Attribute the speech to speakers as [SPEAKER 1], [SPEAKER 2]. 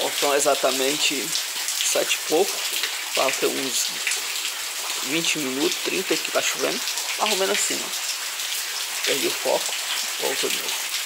[SPEAKER 1] Faltam exatamente sete e pouco. Falta uns 20 minutos, 30 que tá chovendo. Mais ou menos assim, ó. Perdi o foco. Volta de novo.